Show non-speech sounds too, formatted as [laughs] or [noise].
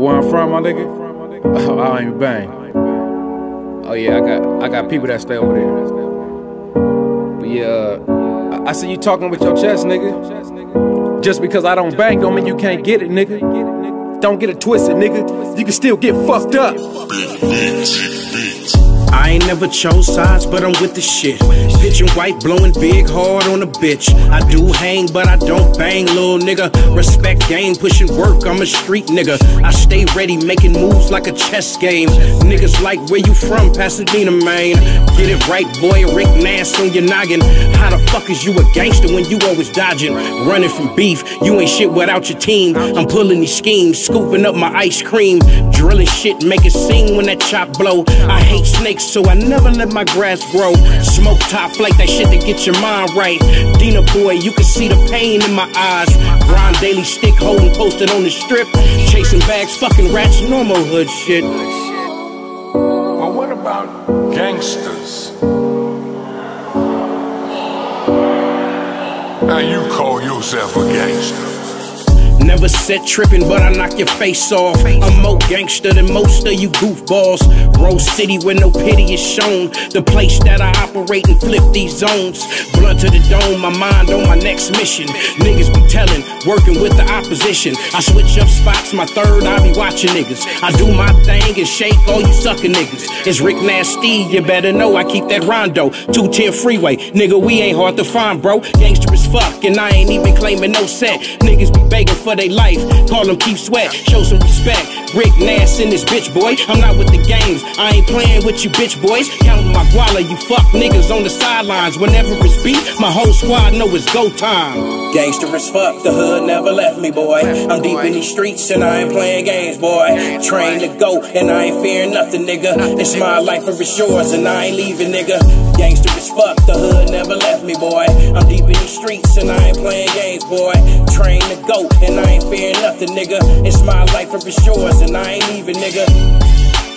Where I'm from, my nigga? Oh, [laughs] I ain't bang. Oh yeah, I got I got people that stay over there. But yeah, I, I see you talking with your chest, nigga. Just because I don't bang don't mean you can't get it, nigga. Don't get it twisted, nigga. You can still get fucked up. I ain't never chose sides, but I'm with the shit. Pitching white, blowing big hard on a bitch. I do hang, but I don't bang, little nigga. Respect game, pushing work, I'm a street nigga. I stay ready, making moves like a chess game. Niggas like where you from, Pasadena, Maine. Get it right, boy, Rick Nass on your noggin. How the fuck is you a gangster when you always dodging? Running from beef, you ain't shit without your team. I'm pulling these schemes, scooping up my ice cream. Drilling shit, make it sing when that chop blow. I hate snakes, so I never let my grass grow. Smoke top like that shit to get your mind right. Dina boy, you can see the pain in my eyes. Grind daily stick holding posted on the strip. Chasing bags, fucking rats, normal hood shit. Well, what about gangsters? Now you call yourself a. Never set tripping, but I knock your face off. I'm more gangster than most of you goofballs. Rose City where no pity is shown. The place that I operate and flip these zones. Blunt to the dome, my mind on my next mission. Niggas be telling, working with the opposition. I switch up spots, my third, I be watching niggas. I do my thing and shake all you sucker niggas. It's Rick Nasty, you better know I keep that rondo. 210 freeway, nigga, we ain't hard to find, bro. Gangster as fuck, and I ain't even claiming no set. Niggas be begging for their life, call them keep sweat, show some respect. Rick Nass in this bitch, boy. I'm not with the games, I ain't playing with you bitch boys. Counting my guala, you fuck niggas on the sidelines. Whenever it's beat, my whole squad know it's go time. Gangster as fuck, the hood never left me, boy. I'm deep in these streets and I ain't playing games, boy. Train to go and I ain't fearing nothing, nigga. It's my life or it's yours and I ain't leaving, nigga. Gangster as fuck, the hood never left me, boy. I'm streets and I ain't playing games, boy. Train to go and I ain't fearing nothing, nigga. It's my life or it's yours and I ain't even, nigga.